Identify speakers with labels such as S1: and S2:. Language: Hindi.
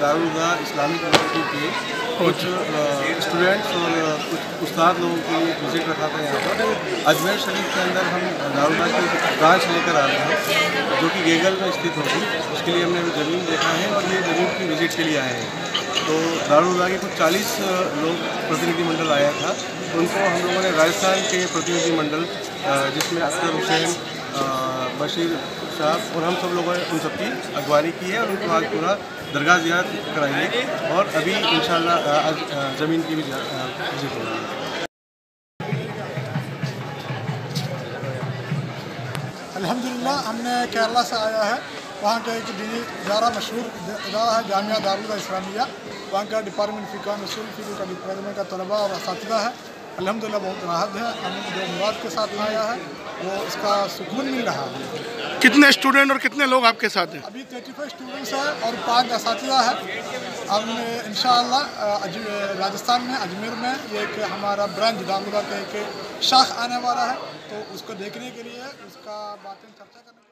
S1: दारुगा इस्लामिक यूनिवर्सिटी के कुछ स्टूडेंट्स और कुछ उस्ताद लोगों के लिए विज़िट रखा था यहाँ पर। अजमेर शरीफ के अंदर हम दारुगा की ब्रांच लेकर आ रहे हैं, जो कि गेगल में स्थित होगी। उसके लिए हमने ज़मीन देखा है और ये ज़मीन की विज़िट के लिए आए हैं। तो दारुगा के कुछ चालीस लोग प्रतिनिधिमंडल आया था। उनको हम लोगों ने राजस्थान के प्रतिनिधिमंडल जिसमें अख्तर हुसैन बशीर साहब और हम सब लोगों ने, उन सबकी अगवानी की है और उनको आज पूरा दरगाह जियारत कराई है और अभी इन ज़मीन की भी
S2: अल्हम्दुलिल्लाह, हमने केरला से आया है। वहाँ का एक दीनी इदारा मशहूर इदारा है, जामिया दारुल इस्लामिया वहाँ का डिपार्टमेंट फ़िका मसूल फ़िक डिपार्टमेंट का तलबा और इस है। अलहमदिल्ला बहुत राहत है। हम जो मुराद के साथ आया है। वो इसका सुकून मिल रहा है।
S3: कितने स्टूडेंट और कितने लोग आपके साथ हैं?
S2: अभी थर्टी फाइव स्टूडेंट्स हैं और पाँच इस है। हम इन राजस्थान में अजमेर में ये एक हमारा ब्रांच दामुरा का एक शाख आने वाला है। तो उसको देखने के लिए उसका बातें चर्चा करने